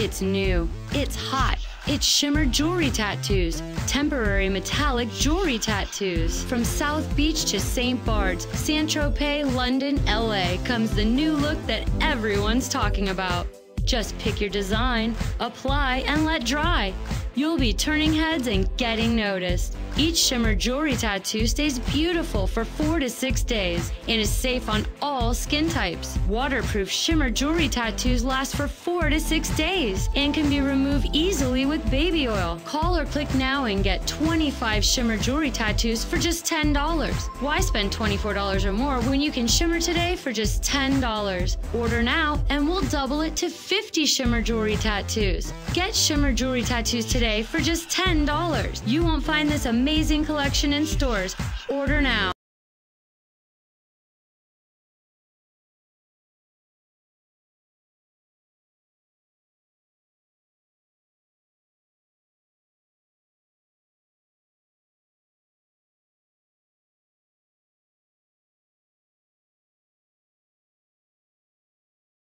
It's new. It's hot. It's Shimmer Jewelry Tattoos, temporary metallic jewelry tattoos. From South Beach to St. Bart's, Saint Tropez, London, LA comes the new look that everyone's talking about. Just pick your design, apply, and let dry. You'll be turning heads and getting noticed. Each shimmer jewelry tattoo stays beautiful for four to six days and is safe on all skin types. Waterproof shimmer jewelry tattoos last for four to six days and can be removed easily with baby oil. Call or click now and get 25 shimmer jewelry tattoos for just $10. Why spend $24 or more when you can shimmer today for just $10? Order now and we'll double it to 50 shimmer jewelry tattoos. Get shimmer jewelry tattoos today for just $10. You won't find this amazing collection in stores. Order now.